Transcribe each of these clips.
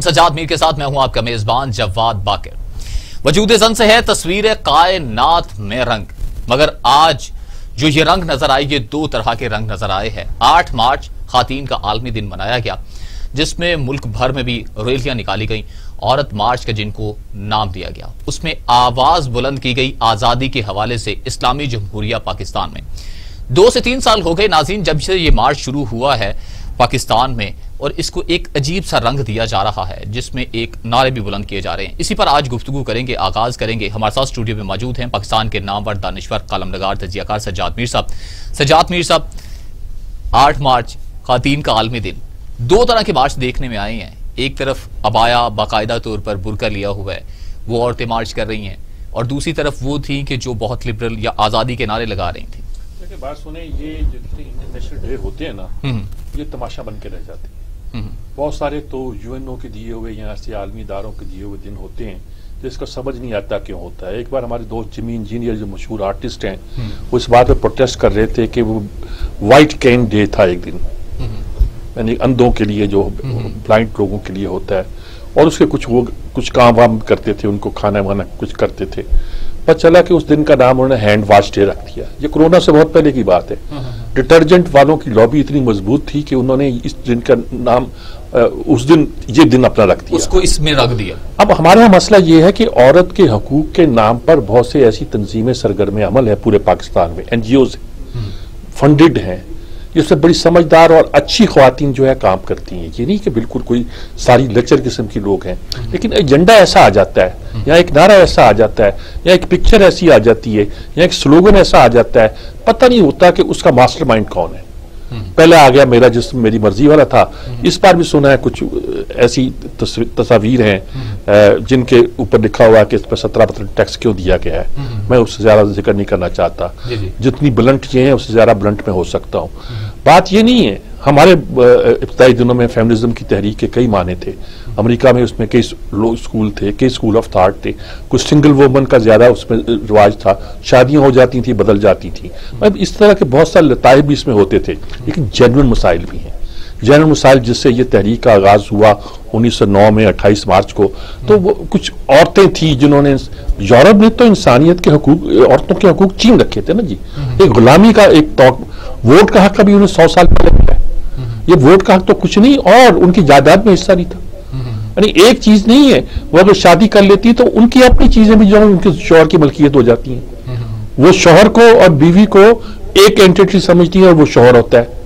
सजाद मीर के साथ मैं हूँ आपका मेजबान जवाद बाकर। वजूद जन से है, तस्वीर कायनात में रंग। मगर आज जो ये रंग नज़र आए, ये दो तरह के रंग नज़र आए हैं। आठ मार्च का आलमी दिन मनाया गया, जिसमें मुल्क भर में भी रैलियाँ निकाली गई। औरत मार्च का जिनको नाम दिया गया। उसमें आवाज़ बुलंद की गई आज़ादी के हवाले से इस्लामी जमहूरिया पाकिस्तान में। दो से तीन साल हो गए नाजीन जब से ये मार्च शुरू हुआ है पाकिस्तान में और इसको एक अजीब सा रंग दिया जा रहा है जिसमें एक नारे भी बुलंद किए जा रहे हैं। इसी पर आज गुफ्तु करेंगे आगाज़ करेंगे। हमारे साथ स्टूडियो में मौजूद हैं पाकिस्तान के नामवर दानश्वर कलम नगार तजियाकार सजाद मीर साहब। सजाद मीर साहब आठ मार्च खातन का आलमी दिन। दो तरह के मार्च देखने में आए हैं। एक तरफ़ अबाया बाकायदा तौर पर बुरका लिया हुआ है वो औरतें मार्च कर रही हैं और दूसरी तरफ़ वो थी कि जो बहुत लिबरल या आज़ादी के नारे लगा रही थी। बात सुने ये जितने इंटरनेशनल डे होते हैं ना हम्म, ये तमाशा बन के रह जाते हैं। हम्म, बहुत सारे तो यूएनओ के दिए हुए या ऐसे आलमी इदारों के दिए हुए दिन होते हैं जिसका समझ नहीं आता क्यों होता है। एक बार हमारे दोस्त जिमी इंजीनियर जो मशहूर आर्टिस्ट हैं वो इस बात पे प्रोटेस्ट कर रहे थे कि वो वाइट कैन डे था एक दिन। यानी अंधों के लिए जो ब्लाइंड लोगों के लिए होता है। और उसके कुछ वो कुछ काम वाम करते थे उनको खाना वाना कुछ करते थे। पता चला कि उस दिन का नाम उन्होंने हैंड वॉश डे रख दिया। ये कोरोना से बहुत पहले की बात है। डिटर्जेंट वालों की लॉबी इतनी मज़बूत थी कि उन्होंने इस दिन का नाम उस दिन ये दिन अपना रख दिया। उसको इसमें रख दिया। अब हमारे यहाँ मसला ये है कि औरत के हकूक के नाम पर बहुत से ऐसी तंजीमें सरगर्म अमल है पूरे पाकिस्तान में एनजीओ फंडेड हैं। जिससे बड़ी समझदार और अच्छी खातन जो है काम करती हैं। ये नहीं कि बिल्कुल कोई सारी लचर किस्म के लोग हैं। लेकिन एजेंडा ऐसा आ जाता है, या एक नारा ऐसा आ जाता है, या एक पिक्चर ऐसी आ जाती है, या एक स्लोगन ऐसा आ जाता है। पता नहीं होता कि उसका मास्टर कौन है। पहले आ गया मेरा जिस मेरी मर्ज़ी वाला था। इस बार भी सुना है कुछ ऐसी तस्वीर हैं जिनके ऊपर लिखा हुआ है कि इस पर सत्रह परसेंट टैक्स क्यों दिया गया है। मैं उससे ज़्यादा ज़िक्र नहीं करना चाहता। जितनी ब्लंट ये हैं उससे ज़्यादा ब्लंट में हो सकता हूँ। बात ये नहीं है हमारे इब्तदाई दिनों में फेमिनिज्म की तहरीक के कई माने थे। अमेरिका में उसमें कई लो स्कूल थे कई स्कूल ऑफ़ थॉट थे। कुछ सिंगल वुमन का ज़्यादा उसमें रिवाज था। शादियाँ हो जाती थी बदल जाती थी। अब इस तरह के बहुत सारे लताइब भी इसमें होते थे लेकिन जेनवन मसाइल भी हैं। जेनवन मसाइल जिससे ये तहरीक का आगाज़ हुआ 1909 में 28 मार्च को तो वो कुछ औरतें थी जिन्होंने यूरोप ने तो इंसानियत के हकूक औरतों के हकूक छीन रखे थे ना जी। एक गुलामी का एक तो वोट का हक अभी उन्हें सौ साल पहले मिला है। ये वोट का हक तो कुछ नहीं और उनकी जायदाद में हिस्सा नहीं था। यानी एक चीज़ नहीं है। वो अगर शादी कर लेती तो उनकी अपनी चीज़ें भी जो है उनके शोहर की मलकियत हो जाती है। वो शोहर को और बीवी को एक एंटिटी समझती है और वो शोहर होता है।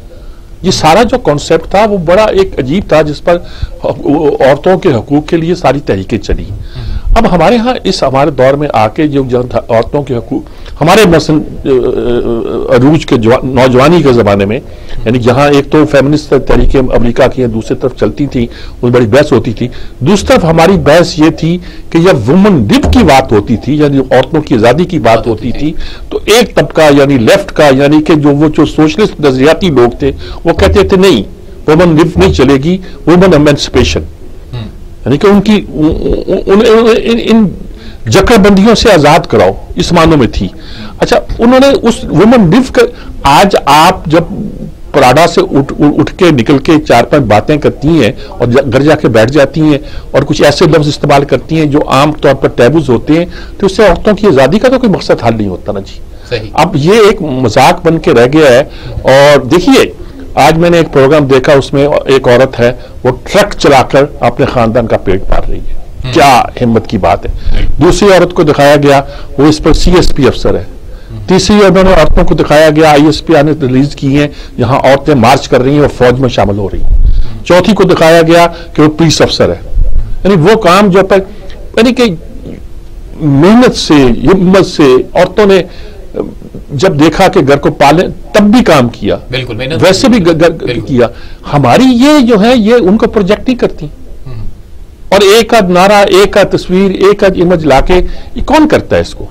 ये सारा जो कॉन्सेप्ट था वो बड़ा एक अजीब था जिस पर औरतों के हकूक के लिए सारी तहरीकें चली। अब हमारे यहाँ इस हमारे दौर में आके जो औरतों के हकूक हमारे मसन अरूज के जवा- नौजवानी के ज़माने में, यानी जहाँ एक तो फेमिनिस्ट तरीके अमेरिका की दूसरी तरफ़ चलती थी उसमें बड़ी बहस होती थी। दूसरी तरफ़ हमारी बहस ये थी कि जब वुमन लिव की बात होती थी, यानी औरतों की आज़ादी की बात होती थी तो एक तबका, यानी लेफ़्ट का, यानी कि जो वो जो सोशलिस्ट नजरियाती लोग थे, वो कहते थे, नहीं वुमन लिव नहीं चलेगी वुमन एमेंसिपेशन यानी कि उनकी उन, उन, इन, इन जकड़बंदियों से आज़ाद कराओ इस मानों में थी। अच्छा उन्होंने उस वुमन लिव कर आज आप जब पराडा से उठ उठ के निकल के चार पाँच बातें करती हैं और घर जा- जाके बैठ जाती हैं और कुछ ऐसे लफ्ज इस्तेमाल करती हैं जो आम तौर पर टैबूज होते हैं तो उससे औरतों की आज़ादी का तो कोई मकसद हल नहीं होता ना जी। सही। अब ये एक मज़ाक बन के रह गया है और देखिए आज मैंने एक प्रोग्राम देखा उसमें एक औरत है वो ट्रक चलाकर अपने खानदान का पेट पाल रही है। क्या हिम्मत की बात है। दूसरी औरत को दिखाया गया वो इस पर सीएसपी अफसर है। तीसरी उन्होंने औरतों को दिखाया गया आईएसपी ने रिलीज़ की है जहाँ औरतें मार्च कर रही हैं और फौज में शामिल हो रही हैं। चौथी को दिखाया गया कि वो पुलिस अफसर है। यानी वो काम जो पर यानी कि मेहनत से हिम्मत से औरतों ने जब देखा कि घर को पाले तब भी काम किया। बिल्कुल मेहनत वैसे भी ग- ग- बिल्कुल। किया। हमारी ये जो है ये उनको प्रोजेक्ट नहीं करती। और एक आध नारा एक आध तस्वीर एक आध इमेज लाके ये कौन करता है इसको?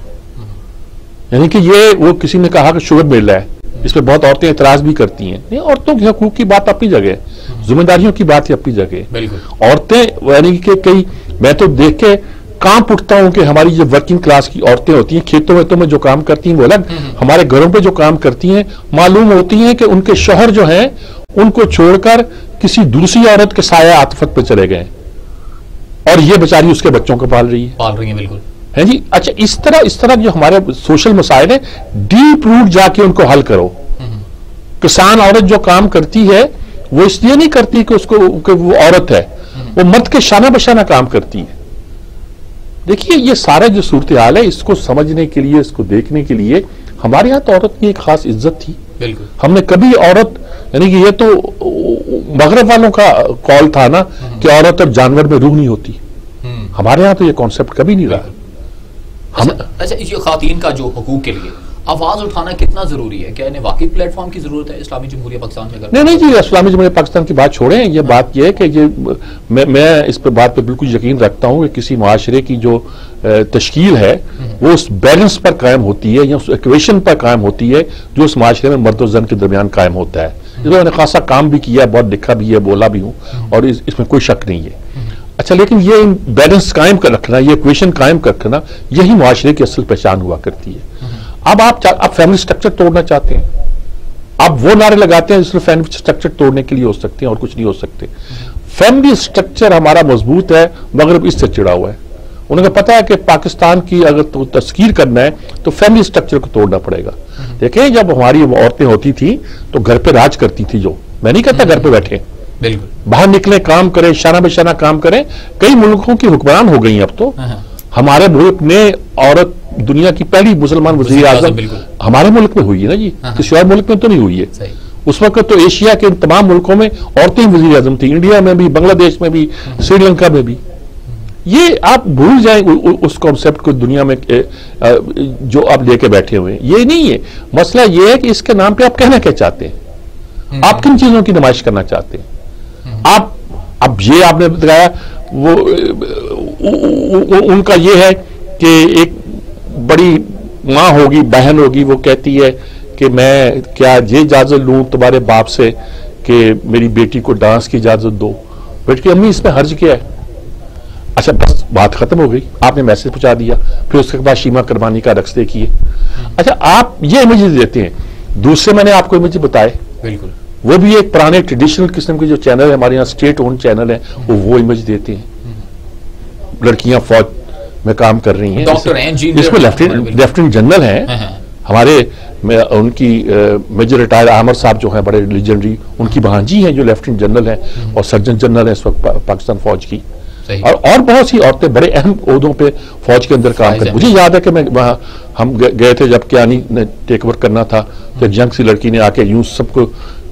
यानी कि ये वो किसी ने कहा कि शुगर मिल रहा है। इस पर बहुत औरतें एतराज़ भी करती हैं। नहीं औरतों के हकूक की बात अपनी जगह है। जिम्मेदारियों की बात ही अपनी जगह औरतें यानी कि कई मैं तो देख के काँप उठता हूँ कि हमारी जो वर्किंग क्लास की औरतें होती हैं खेतों वेतों में जो काम करती हैं वो अलग। हमारे घरों पे जो काम करती हैं मालूम होती हैं कि उनके शोहर जो हैं उनको छोड़कर किसी दूसरी औरत के साया आतफत पे चले गए। और ये बेचारी उसके बच्चों को पाल रही है। पाल रही है बिल्कुल। है जी? अच्छा इस तरह इस तरह जो हमारे सोशल मसाइल है डीप रूट जाके उनको हल करो। किसान औरत जो काम करती है वो इसलिए नहीं करती कि उसको कि वो औरत है। वो मर्द के शाना बशाना काम करती है। देखिए ये सारे जो सूरत हाल है इसको समझने के लिए इसको देखने के लिए हमारे यहाँ तो औरत की एक खास इज़्ज़त थी। बिल्कुल। हमने कभी औरत यानी कि ये तो मगरब वालों का कॉल था ना कि औरत अब जानवर में रूह नहीं होती। हम्म। हमारे यहाँ तो ये कॉन्सेप्ट कभी नहीं रहा। हम अच्छा अच्छा, ये खातन का जो हकूक के लिए आवाज़ उठाना कितना ज़रूरी है? क्या इन्हें वाकई प्लेटफॉर्म की ज़रूरत है इस्लामी जमहूरिया पाकिस्तान में नहीं नहीं जी इस्लामी जमहूरिया पाकिस्तान की बात छोड़ें। ये हाँ। बात यह है कि ये मैं मैं इस पर बात पे बिल्कुल यकीन रखता हूँ कि किसी माशरे की जो तश्कील है वो उस बैलेंस पर कायम होती है या उस इक्वेशन पर कायम होती है जो उस माशरे में मर्द और जन के दरमियान कायम होता है। इसमें मैंने खासा काम भी किया बहुत लिखा भी है बोला भी हूँ और इसमें कोई शक नहीं है। अच्छा लेकिन ये बैलेंस कायम कर रखना ये इक्वेशन कायम कर रखना यही माशरे की असल पहचान हुआ करती है। अब आप आप फैमिली स्ट्रक्चर तोड़ना चाहते हैं। आप वो नारे लगाते हैं जिसमें फैमिली स्ट्रक्चर तोड़ने के लिए हो सकते हैं और कुछ नहीं हो सकते। फैमिली स्ट्रक्चर हमारा मज़बूत है मगरब इससे चिड़ा हुआ है। उन्हें पता है कि पाकिस्तान की अगर तो तस्कीर करना है तो फैमिली स्ट्रक्चर को तोड़ना पड़ेगा। देखें जब हमारी औरतें होती थी तो घर पे राज करती थी जो। मैं नहीं कहता घर पे बैठे। बिल्कुल। बाहर निकले काम करें शाना बेशाना काम करें। कई मुल्कों की हुक्मरान हो गई अब तो। हाँ। हमारे मुल्क ने औरत दुनिया की पहली मुसलमान वज़ीर आज़म, हमारे मुल्क में हुई है ना जी? हाँ। किसी और मुल्क में तो नहीं हुई है। उस वक्त तो एशिया के तमाम मुल्कों में औरतें वज़ीर आज़म थी इंडिया में भी बांग्लादेश में भी श्रीलंका में भी। ये आप भूल जाए उ, उ, उस कॉन्सेप्ट को दुनिया में जो आप लेके बैठे हुए हैं। ये नहीं है। मसला ये है कि इसके नाम पे आप कहना क्या चाहते हैं? आप किन चीज़ों की नुमाइश करना चाहते हैं? आप अब ये आपने बताया वो उ, उ, उ, उनका ये है कि एक बड़ी माँ होगी बहन होगी वो कहती है कि मैं क्या ये इजाज़त लूँ तुम्हारे बाप से कि मेरी बेटी को डांस की इजाज़त दो। बेटी की अम्मी इसमें हर्ज क्या है? अच्छा बस बात खत्म हो गई। आपने मैसेज पहुँचा दिया फिर उसके बाद शीमा करवानी का रक्स देखिए। अच्छा आप ये इमेजेस देते हैं। दूसरे मैंने आपको इमेज बताए। बिल्कुल। वो भी एक पुराने ट्रेडिशनल किस्म के जो चैनल है हमारे यहाँ स्टेट ओन चैनल है वो वो इमेज देते हैं। लड़कियाँ फौज में काम कर रही हैं। डॉक्टर हैं, इसमें लेफ्टिनेंट लेफ्टिनेंट जनरल हैं। हाँ, हाँ। हमारे में उनकी मेजर रिटायर आमर साहब जो हैं बड़े लीजेंडरी उनकी भांजी हैं जो लेफ्टिनेंट जनरल हैं और सर्जन जनरल हैं इस वक्त पा, पाकिस्तान फौज की। और और बहुत सी औरतें बड़े अहम ओहदों पे फौज के अंदर काम कर मुझे याद है कि मैं वहाँ हम गए थे जब क्यानी ने टेक ओवर करना था तो एक यंग सी लड़की ने आके यूँ सबको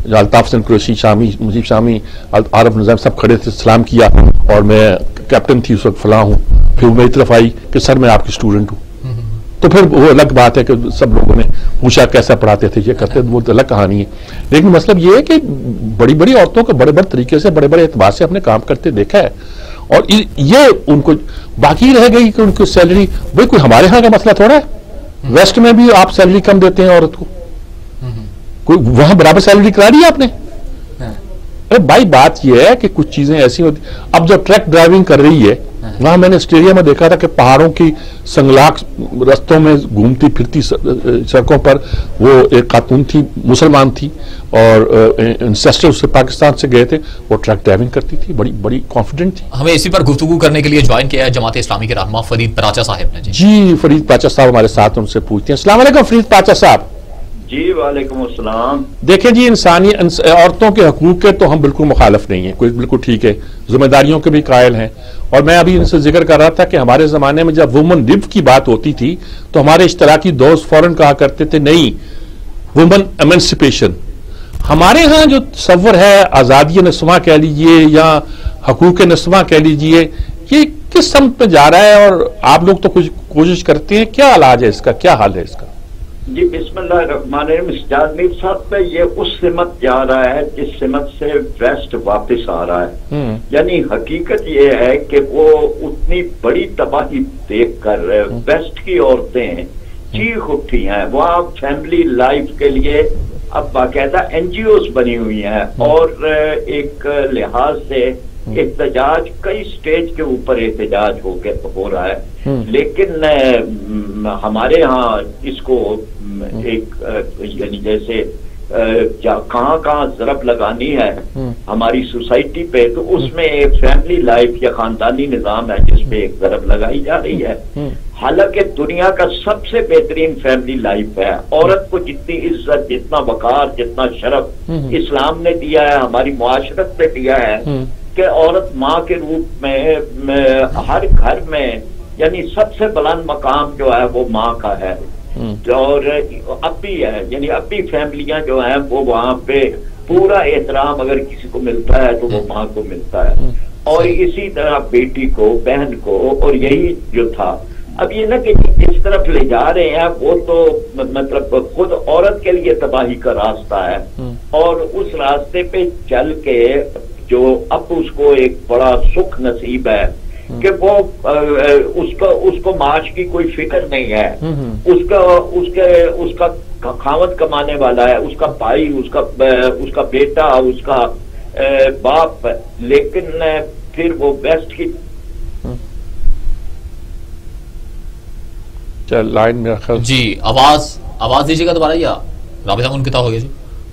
अल्ताफ हसन कुरैशी, शामी, मुजीब शामी आरफ निज़ाम सब खड़े थे, सलाम किया और मैं कैप्टन थी उस वक्त, फलां हूँ। फिर वो मेरी तरफ़ आई कि, सर, मैं आपकी स्टूडेंट हूँ। तो फिर वो अलग बात है कि सब लोगों ने पूछा, कैसा पढ़ाते थे? ये करते थे, वो तो अलग कहानी है। लेकिन मतलब ये है कि बड़ी बड़ी औरतों को बड़े बड़े तरीके से बड़े बड़े एतबार से अपने काम करते देखा है। और ये उनको बाकी रह गई कि उनकी सैलरी, भाई, कोई हमारे यहाँ का मसला थोड़ा है? वेस्ट में भी आप सैलरी कम देते हैं औरत को। कोई वहाँ बराबर सैलरी करा दी है आपने? हाँ। अरे भाई बात यह है कि कुछ चीज़ें ऐसी होती अब जब ट्रक ड्राइविंग कर रही है वहाँ मैंने ऑस्ट्रेलिया में देखा था कि पहाड़ों की संगलाक रस्तों में घूमती फिरती सड़कों पर वो एक खातून थी मुसलमान थी और इंसेस्टर उससे पाकिस्तान से गए थे वो ट्रक ड्राइविंग करती थी बड़ी बड़ी कॉन्फिडेंट थी। हमें इसी पर गुफ्तगू करने के लिए ज्वाइन किया है जमात इस्लामी के रहनमा फरीद पराचा साहब ने जी। जी फरीद पाचा साहब हमारे साथ उनसे पूछते हैं। वालेकुम फरीद पाचा साहब। जी वालेकुम देखें जी इंसानी इंस, औरतों के हकूक के तो हम बिल्कुल मुखालफ नहीं है। कोई बिल्कुल ठीक है। जिम्मेदारियों के भी कायल हैं। और मैं अभी इनसे ज़िक्र कर रहा था कि हमारे जमाने में जब वुमन लिव की बात होती थी तो हमारे इश्तराकी दोस्त फ़ौरन कहा करते थे नहीं वुमन एमेंसिपेशन हमारे यहाँ जो तस्वर है आज़ादी नस्वा कह लीजिए या हकूक नस्वा कह लीजिए ये किस समत में जा रहा है? और आप लोग तो कुछ कोशिश करते हैं क्या इलाज है इसका? क्या हाल है इसका? जी बिस्मिल्लाहिर्रहमानिर्रहीम इस्जाद मीर साहब पे ये उस सिमत जा रहा है जिस सिमत से वेस्ट वापस आ रहा है। हम्म। यानी हकीकत ये है कि वो उतनी बड़ी तबाही देख कर वेस्ट की औरतें चीख उठी हैं। वहाँ फैमिली लाइफ के लिए अब बाकायदा एनजीओ बनी हुई हैं और एक लिहाज से एहतजाज कई स्टेज के ऊपर एहतजाज हो के हो रहा है हम्म। लेकिन हमारे यहाँ इसको एक यानी जैसे कहाँ कहाँ जरब लगानी है हम्म। हमारी सोसाइटी पे तो उसमें एक फैमिली लाइफ या खानदानी निज़ाम है जिसपे एक जरब लगाई जा रही है हम्म। हालाँकि दुनिया का सबसे बेहतरीन फैमिली लाइफ है औरत को जितनी इज़्ज़त जितना वकार जितना शरफ हम्म। इस्लाम ने दिया है हमारी मुआशरत ने दिया है हम्म। कि औरत माँ के रूप में, में हर घर में यानी सबसे बुलंद मकाम जो है वो माँ का है। हम्म। और अब भी है यानी अब भी फैमिलियाँ जो हैं वो वहाँ पे पूरा एहतराम अगर किसी को मिलता है तो वो माँ को मिलता है। और इसी तरह बेटी को बहन को और यही जो था। अब ये ना कि जिस तरफ़ ले जा रहे हैं वो तो मतलब खुद औरत के लिए तबाही का रास्ता है। और उस रास्ते पे चल के जो अब उसको एक बड़ा सुख नसीब है कि वो उसका उसको माश की कोई फ़िक्र नहीं है। हम्म। उसका उसके उसका खावत कमाने वाला है उसका भाई उसका उसका बेटा उसका बाप लेकिन फिर वो बेस्ट की लाइन मेरा ख्याल जी आवाज़ आवाज़ दीजिएगा दोबारा या? राबिता मुनकिता हो गया जी।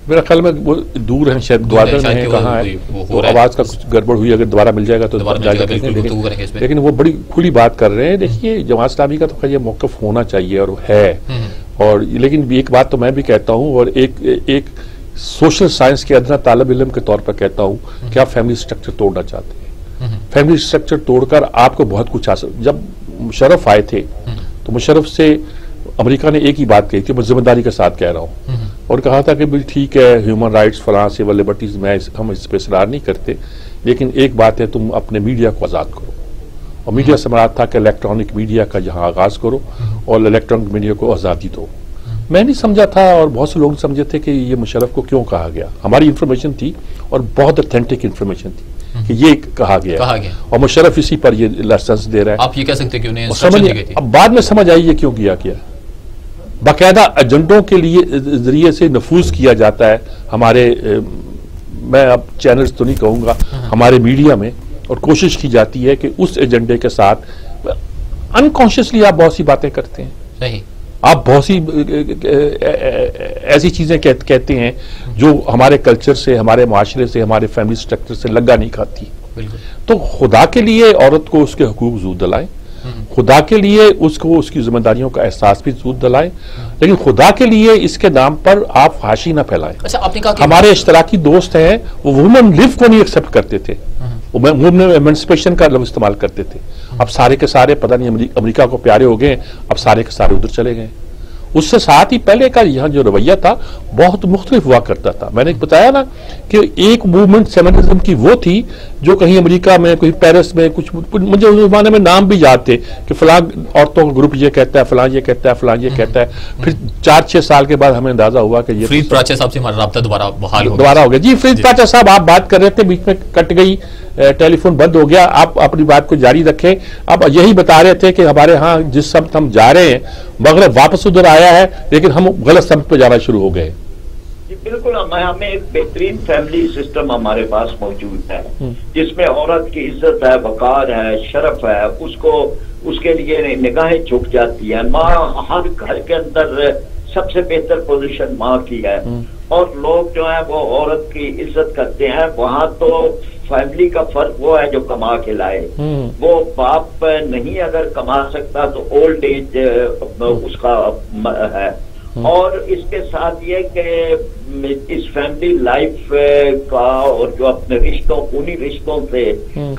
मेरा ख्याल में वो दूर है शायद दूर ग्वादर में है कहाँ वो- है। तो आवाज़ का कुछ गड़बड़ हुई अगर दोबारा मिल जाएगा तो जाएगा, लेकिन- वो बड़ी खुली बात कर रहे हैं। देखिए जमात इस्लामी का तो खैर ये मौकफ होना चाहिए और है। हम्म। और लेकिन एक बात तो मैं भी कहता हूँ और एक एक सोशल साइंस के अदना तालब इलम के तौर पर कहता हूँ कि आप फैमिली स्ट्रक्चर तोड़ना चाहते हैं। फैमिली स्ट्रक्चर तोड़कर आपको बहुत कुछ हासिल जब मुशरफ आए थे तो मुशरफ से अमेरिका ने एक ही बात कही थी मैं ज़िम्मेदारी के साथ कह रहा हूँ। और कहा था कि भाई ठीक है ह्यूमन राइट्स फलां सिविल लिबर्टीज में हम इस पर इसरार नहीं करते लेकिन एक बात है तुम अपने मीडिया को आज़ाद करो। और मीडिया से मराद था कि इलेक्ट्रॉनिक मीडिया का जहाँ आगाज़ करो और इलेक्ट्रॉनिक मीडिया को आज़ादी दो। मैं नहीं समझा था और बहुत से लोग समझे थे कि ये मुशरफ को क्यों कहा गया। हमारी इन्फॉर्मेशन थी और बहुत ऑथेंटिक इन्फॉर्मेशन थी कि ये कहा गया कहा गया। और मुशरफ इसी पर ये लाइसेंस दे रहा है। आप ये कह सकते हैं कि उन्हें समझ अब बाद में समझ आई ये क्यों किया गया? बाकायदा एजेंडों के लिए ज़रिए से नफूज किया जाता है हमारे मैं अब चैनल्स तो नहीं कहूँगा हमारे मीडिया में और कोशिश की जाती है कि उस एजेंडे के साथ अनकॉन्शियसली आप बहुत सी बातें करते हैं। सही। आप बहुत सी ऐसी चीज़ें कह, कहते हैं जो हमारे कल्चर से हमारे माशरे से हमारे फैमिली स्ट्रक्चर से लगा नहीं खाती। तो खुदा के लिए औरत को उसके हकूक ज़रूर दिलाएँ। खुदा के लिए उसको उसकी जिम्मेदारियों का एहसास भी ज़रूर दिलाएँ। लेकिन खुदा के लिए इसके नाम पर आप फाशी ना फैलाएँ। अच्छा आपने कहा हमारे इश्तराकी दोस्त हैं वो वुमेन लिव को नहीं एक्सेप्ट करते थे। वुमेन एमेंसिपेशन का लफ्ज इस्तेमाल करते थे। अब सारे के सारे पता नहीं अमरी- अमेरिका को प्यारे हो गए अब सारे के सारे उधर चले गए। उससे साथ ही पहले का यहाँ जो रवैया था बहुत मुख्तलिफ़ हुआ करता था। मैंने बताया ना कि एक मूवमेंट फेमिनिज्म की वो थी जो कहीं अमेरिका में कहीं पेरिस में कुछ मुझे उस जमाने में नाम भी याद थे कि फलां औरतों का ग्रुप ये कहता है फलां ये कहता है फलां ये कहता है। फिर चार छह साल के बाद हमें अंदाज़ा हुआ कि ये फ्रीद प्राचे साहब से हमारा रब्ता दोबारा बहाल हो दोबारा हो गया। जी फरीद प्राचा साहब आप बात कर रहे थे बीच में कट गई टेलीफोन बंद हो गया। आप अपनी बात को जारी रखें। अब यही बता रहे थे कि हमारे यहाँ जिस समय हम जा रहे हैं मगरब वापस उधर आया है लेकिन हम गलत समय पर जाना शुरू हो गए। बिल्कुल हमें एक बेहतरीन फैमिली सिस्टम हमारे पास मौजूद है जिसमें औरत की इज़्ज़त है वकार है शरफ है उसको उसके लिए निगाहें झुक जाती है। माँ हर घर के अंदर सबसे बेहतर पोजीशन माँ की है। और लोग जो है वो औरत की इज़्ज़त करते हैं। वहाँ तो फैमिली का फ़र्क वो है जो कमा के लाए। वो बाप नहीं अगर कमा सकता तो ओल्ड एज उसका है। और इसके साथ ये कि इस फैमिली लाइफ का और जो अपने रिश्तों उन्हीं रिश्तों से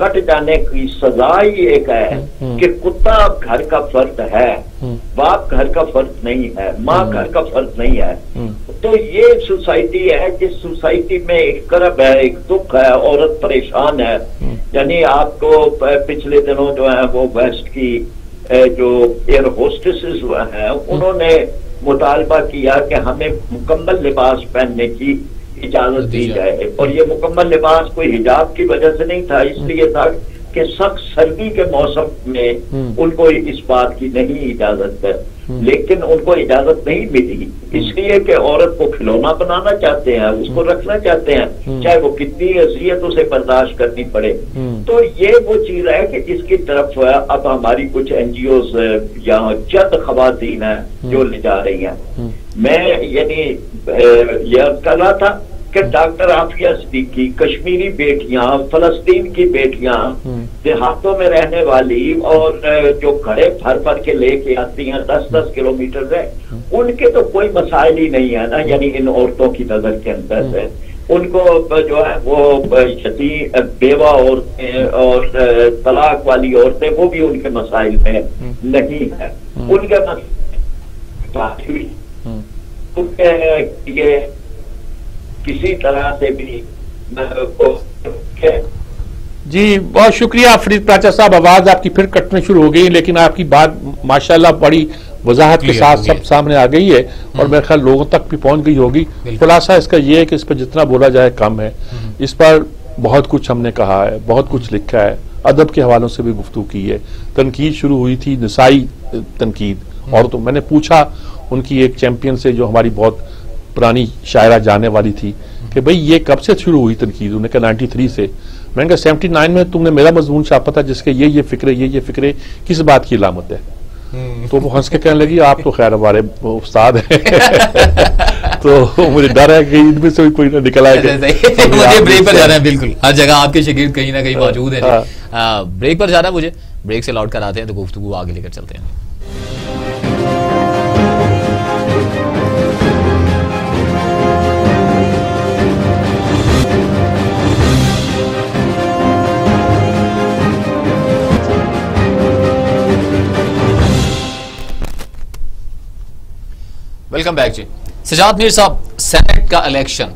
कट जाने की सजा ही एक है कि कुत्ता घर का फर्द है बाप घर का फर्द नहीं है माँ घर का फर्द नहीं है। तो ये सोसाइटी है जिस सोसाइटी में एक करब है एक दुख है औरत परेशान है। यानी आपको पिछले दिनों जो है वो वेस्ट की जो एयर होस्टेसेस हैं उन्होंने मुतालबा किया कि हमें मुकम्मल लिबास पहनने की इजाज़त दी जाए। और ये मुकम्मल लिबास कोई हिजाब की वजह से नहीं था इसलिए था कि सख्त सर्दी के मौसम में उनको इस बात की नहीं इजाज़त है। लेकिन उनको इजाज़त नहीं मिली। इसलिए कि औरत को खिलौना बनाना चाहते हैं उसको रखना चाहते हैं चाहे वो कितनी अजियत उसे बर्दाश्त करनी पड़े। तो ये वो चीज़ है कि जिसकी तरफ़ अब हमारी कुछ एनजीओ यहाँ चंद खवातीन है जो ले जा रही हैं। मैं यानी यह कर रहा था कि डॉक्टर आफिया सिद्दीकी कश्मीरी बेटियाँ फलस्तीन की बेटियाँ देहातों में रहने वाली और जो घड़े भर भर के लेके आती हैं दस दस किलोमीटर से उनके तो कोई मसाइल ही नहीं है ना यानी इन औरतों की नज़र के अंदर से उनको जो है वो यती बेवा औरतें और तलाक वाली औरतें वो भी उनके मसाइल में नहीं है। उनके मसाइल उनके ये किसी तरह से भी जी बहुत शुक्रिया फरीद प्राचा साहब। आवाज़ आपकी फिर कटने शुरू हो गई लेकिन आपकी बात माशाल्लाह बड़ी वजाहत के साथ सब सामने आ गई है और मेरे ख्याल लोगों तक भी पहुँच गई होगी। खुलासा इसका यह है कि इस पर जितना बोला जाए कम है। इस पर बहुत कुछ हमने कहा है बहुत कुछ लिखा है। अदब के हवालों से भी गुफ्तु की है। तनकीद शुरू हुई थी नसाई तनकीद। और तो मैंने पूछा उनकी एक चैंपियन से जो हमारी बहुत पुरानी शायरा जाने वाली थी कि भाई ये कब से शुरू हुई तनकीद? उन्होंने कहा नाइन्टी थ्री से। मैंने कहा सेवेंटी नाइन में तुमने मेरा मजमून छापा था जिसके ये ये फिक्रे ये ये फिक्रे किस बात की लामत है? तो वो हंस के कहने लगी आप तो खैर हमारे उस्ताद हैं। तो मुझे डर है कि इनमें से कोई ना निकल आए मुझे ब्रेक पर जाना है बिल्कुल। हर जगह आपके शकीर कहीं ना कहीं मौजूद है ब्रेक पर जाना है मुझे। ब्रेक से लौट कर आते हैं तो गुफ्तु आगे लेकर चलते हैं। वेलकम बैक जी सजाद मीर साहब सेनेट का इलेक्शन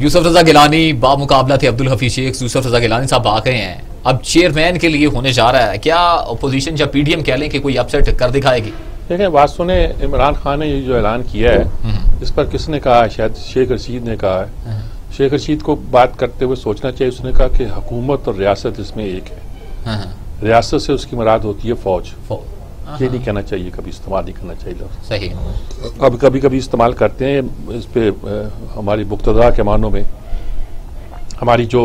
यूसुफ रजा गिलानी बामुकाबला थे अब्दुल हफीज शेख यूसुफ रजा गिलानी साहब आ गए हैं अब चेयरमैन के लिए होने जा रहा है क्या अपोजिशन या पीडीएम कह लें कि कोई अपसेट कर दिखाएगी देखिए बात सुने इमरान खान ने ये जो ऐलान किया है। इस पर किसने कहा शायद शेख रशीद ने कहा है। शेख रशीद को बात करते हुए सोचना चाहिए उसने कहा कि हुकूमत और रियासत इसमें एक है। रियासत से उसकी मराद होती है फौज फौज ये नहीं कहना चाहिए कभी इस्तेमाल नहीं करना चाहिए सही अब कभी कभी इस्तेमाल करते हैं इस पर हमारी मुक्तदा के मानों में हमारी जो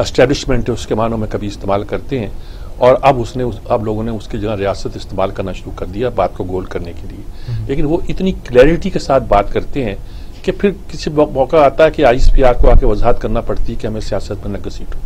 एस्टेब्लिशमेंट है उसके मानों में कभी इस्तेमाल करते हैं और अब उसने उस, अब लोगों ने उसकी जगह रियासत इस्तेमाल करना शुरू कर दिया बात को गोल करने के लिए। हम्म। लेकिन वो इतनी क्लैरिटी के साथ बात करते हैं कि फिर किसी मौका आता है कि आई एस पी आर को आके वजाहत करना पड़ती है कि हमें सियासत में न घसीटो।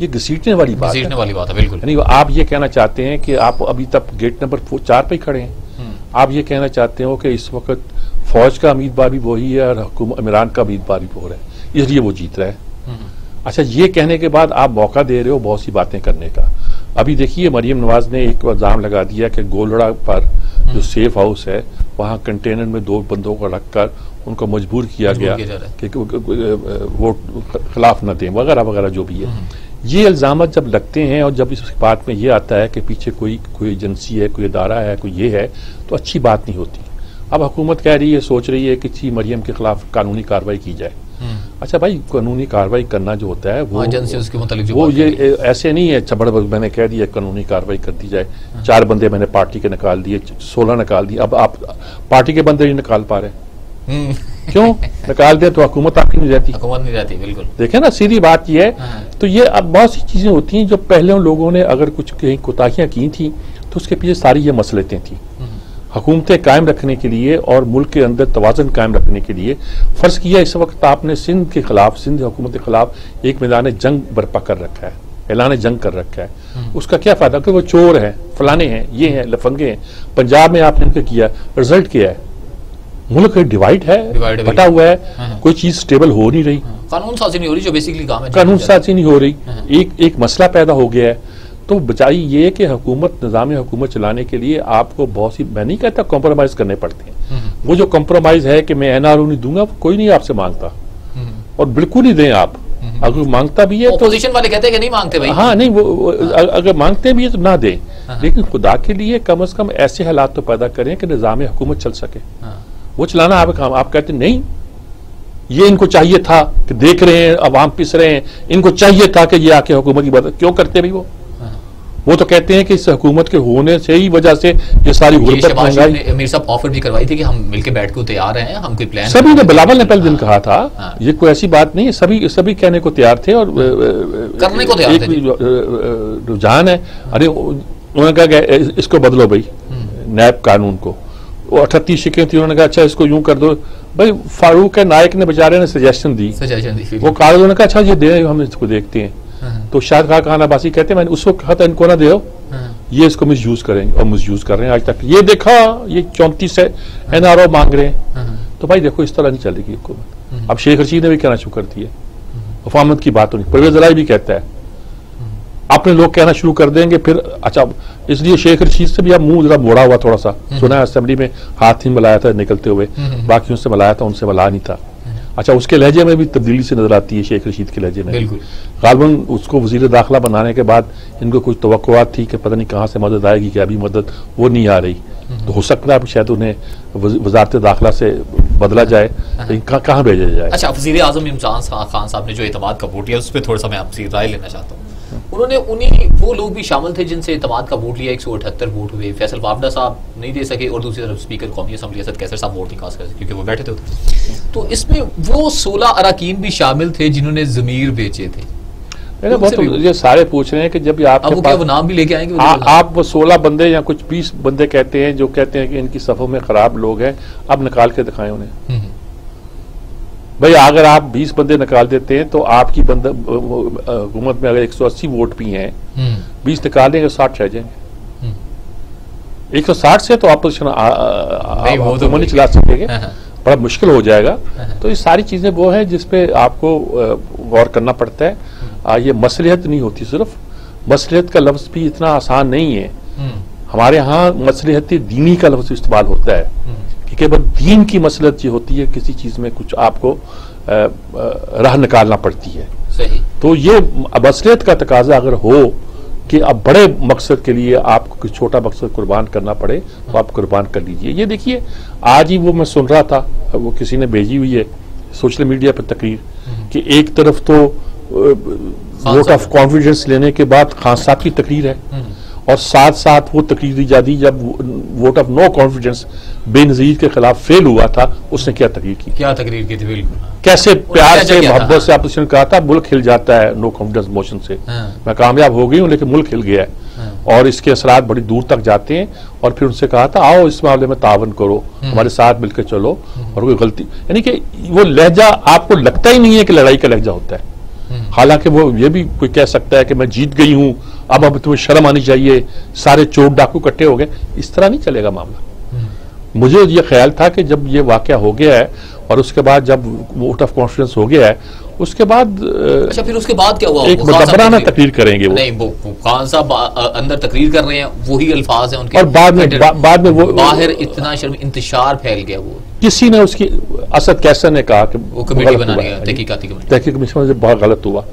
ये घसीटने वाली बात घसीटने वाली बात है बिल्कुल यानी आप ये कहना चाहते हैं कि आप अभी तक गेट नंबर चार पे खड़े हैं हम्म। आप ये कहना चाहते हो कि इस वक्त फौज का उम्मीदवार भी वही है और इमरान का उम्मीदवार भी वो है इसलिए वो जीत रहा है हम्म। अच्छा ये कहने के बाद आप मौका दे रहे हो बहुत सी बातें करने का अभी देखिए मरियम नवाज़ ने एक इल्ज़ाम लगा दिया कि गोलड़ा पर जो हम्म। सेफ़ हाउस है वहाँ कंटेनर में दो बंदों को रखकर उनको मजबूर किया गया कि वोट खिलाफ न दें वगैरह वगैरह जो भी है ये इल्ज़ाम जब लगते हैं और जब इस बात में ये आता है कि पीछे कोई कोई एजेंसी है कोई इदारा है कोई ये है तो अच्छी बात नहीं होती अब हुकूमत कह रही है सोच रही है कि ची मरियम के खिलाफ कानूनी कार्रवाई की जाए हम्म। अच्छा भाई कानूनी कार्रवाई करना जो होता है वो एजेंसी उसके मतलब वो ये ऐसे नहीं है चबड़ मैंने कह दिया कानूनी कार्रवाई कर दी जाए हाँ। चार बंदे मैंने पार्टी के निकाल दिए सोलह निकाल दिए अब आप पार्टी के बंदे नहीं निकाल पा रहे हम्म। क्यों? निकाल दे तो हुकूमत आपकी नहीं रहती हुकूमत नहीं रहती बिल्कुल। देखे ना सीधी बात यह है। हाँ। तो ये अब बहुत सी चीज़ें होती हैं जो पहले उन लोगों ने अगर कुछ कहीं कोताहियाँ की थी तो उसके पीछे सारी ये मसलतें थी। हम्म। हुकूमतें कायम रखने के लिए और मुल्क के अंदर तोज़न कायम रखने के लिए फ़र्ज़ किया। इस वक्त आपने सिंध के खिलाफ सिंध हुकूमत के खिलाफ एक मैदान जंग बर्पा कर रखा है ऐलान जंग कर रखा है। हम्म। उसका क्या फ़ायदा? क्योंकि वो चोर है फलाने हैं ये हैं लफंगे हैं। पंजाब में आपने उनका किया रिज़ल्ट क्या है? मुल्क डिवाइड है बटा हुआ है हाँ, हाँ। कोई चीज़ स्टेबल हो नहीं रही। हाँ, कानून साजी नहीं हो रही जो बेसिकली काम है। कानून साजी नहीं हो रही। एक एक मसला पैदा हो गया है। तो बचाई ये कि हुकूमत निज़ाम हुकूमत चलाने के लिए आपको बहुत सी मैं नहीं कहता कॉम्प्रोमाइज करने पड़ते हैं। वो जो कॉम्प्रोमाइज है कि मैं एनआरओ नहीं दूँगा कोई नहीं आपसे माँगता। और बिल्कुल ही दें आप। अगर माँगता भी है तो पोजीशन वाले कहते हैं कि नहीं मांगते भाई। हाँ नहीं वो अगर मांगते भी है तो ना दें। लेकिन खुदा के लिए कम अज कम ऐसे हालात तो पैदा करें कि निज़ाम हुकूमत चल सके। वो चलाना आप काम आप कहते नहीं ये इनको चाहिए था कि देख रहे हैं अब आम पिस रहे हैं इनको चाहिए था कि ये आके हुकूमत की बात क्यों करते भाई वो? वो तो कहते हैं कि इस हुकूमत के होने से ही वजह से ये सारी गुर्बत महँगाई ने मेरे साथ ऑफ़र भी करवाई थी कि हम मिलके बैठ को तैयार हैं हम कोई प्लान सभी ने बिलावल ने पहले दिन हाँ, कहा था हाँ। ये कोई ऐसी बात नहीं है सभी सभी कहने को तैयार थे और करने को तैयार रुझान है। अरे उन्होंने कहा इसको बदलो भाई हम्म। नैब कानून को। वो अठतीस शिकें थी उन्होंने कहा अच्छा इसको यूँ कर दो। भाई फारूक है नायक ने बेचारे ने सजेशन दी। सजेशन दी। वो कागज़ उन्होंने कहा अच्छा ये दे हम इसको देखते हैं। हाँ, तो शायद खा खान अब्बासी कहते हैं मैंने उसको कहा था इनको ना दो हाँ, ये इसको मिस यूज़ करेंगे और मिस यूज़ कर रहे हैं आज तक। ये देखा ये चौंतीस है। एनआरओ मांग रहे हैं। हाँ, तो भाई देखो इस तरह नहीं चलेगी हुकूमत। अब शेख रशीद ने भी कहना शुरू कर दिया। मुफामत की बात नहीं परवेज अलाई भी कहता है अपने लोग कहना शुरू कर देंगे फिर अच्छा इसलिए शेख रशीद से भी अब मुँह जरा मोड़ा हुआ थोड़ा सा सुना है असेंबली में हाथ ही मिलाया था निकलते हुए। बाकी उनसे मिलाया था उनसे मिला नहीं था। अच्छा उसके लहजे में भी तब्दीली से नज़र आती है शेख रशीद के लहजे में। गालबन उसको वज़ीर दाखिला बनाने के बाद इनको कुछ तो थी कि पता नहीं कहाँ से मदद आएगी क्या अभी मदद वो नहीं आ रही। तो हो सकता है शायद उन्हें वजारत दाखिला से बदला जाए लेकिन कहाँ भेजा जाए? अच्छा वज़ीर आज़म इमरान खान साहब ने जो एतमाद का वोट लिया उस पर थोड़ा सा मैं आपसे राय लेना चाहता हूँ। उन्होंने उन्हीं वो लोग भी शामिल थे जिनसे एतमाद का वोट लिया एक सौ अठहत्तर वोट हुए। फैसल वापडा साहब नहीं दे सके और दूसरी तरफ़ स्पीकर कौमी असम्बली असद कैसर साहब वोट नहीं खास कर सके क्योंकि वो बैठे थे उधर। तो इसमें वो सोलह अरकान भी शामिल थे जिन्होंने जमीर बेचे थे। बहुत ये सारे पूछ रहे हैं कि जब आपके वो क्या वो नाम भी लेके आएँगे आ, आप वो सोलह बंदे या कुछ बीस बंदे कहते हैं जो कहते हैं कि इनकी सफों में खराब लोग हैं अब निकाल के दिखाएँ उन्हें। हम्म, भाई अगर आप बीस बंदे निकाल देते हैं तो आपकी बंद हुकूमत में अगर 180 वोट भी हैं हम्म, बीस निकाल देंगे साठ रह जाएँगे। एक सौ साठ से तो अपोजिशन वो तो नहीं चला सकेंगे। हाँ, हाँ। बड़ा मुश्किल हो जाएगा। तो ये सारी चीज़ें वो है जिसपे आपको गौर करना पड़ता है। आ, ये मसलियत नहीं होती सिर्फ़। मसलियत का लफ्ज भी इतना आसान नहीं है। हम्म, हमारे यहाँ मसलियत दीनी का लफ्ज इस्तेमाल होता है। केवल दीन की मसलत जो होती है किसी चीज़ में कुछ आपको राह निकालना पड़ती है। सही। तो ये मसलियत का तकाजा अगर हो कि अब बड़े मकसद के लिए आपको कुछ छोटा मकसद कुर्बान करना पड़े तो आप कुर्बान कर लीजिए। ये देखिए आज ही वो मैं सुन रहा था वो किसी ने भेजी हुई है सोशल मीडिया पर तकरीर कि एक तरफ़ तो वोट ऑफ़ कॉन्फिडेंस लेने के बाद खान साहब की तकरीर है और साथ साथ वो तकरीर दी जाती जब vote of no confidence Benazir के खिलाफ फेल हुआ था उसने क्या तकरीर की? क्या तकरीर की थी बिल्कुल? कैसे प्यार से मोहब्बत से आपने कहा था मुल्क हिल जाता है। नो कॉन्फिडेंस मोशन से। हाँ। मैं कामयाब हो गई हूँ लेकिन मुल्क हिल गया है। और इसके असरात बड़ी दूर तक जाते हैं। और फिर उनसे कहा था आओ इस मामले में तावन करो हमारे साथ मिलकर चलो। और कोई गलती यानी कि वो लहजा आपको लगता ही नहीं है कि लड़ाई का लहजा होता है। हालाँकि वो ये भी कोई कह सकता है कि मैं जीत गई हूँ अब अब तुम्हें शर्म आनी चाहिए सारे चोर डाकू इकट्ठे हो गए। इस तरह नहीं चलेगा मामला। मुझे ये ख्याल था कि जब ये वाकया हो गया है और उसके बाद जब वोट ऑफ़ कॉन्फिडेंस हो गया है उसके बाद अच्छा फिर उसके बाद क्या हुआ? एक खान तकरीर- करेंगे वो। नहीं वो, खान साहब अंदर तकरीर कर रहे हैं वही अल्फाज हैं उनके। और बाद में बा, बाद में वो बाहर इतना शर्म इंतशार फैल गया वो। किसी ने उसकी असद कैसर ने कहा कि वो कमेटी बनाने तहकीकाती कमेटी। तहकीक कमीशन से बहुत गलत हुआ।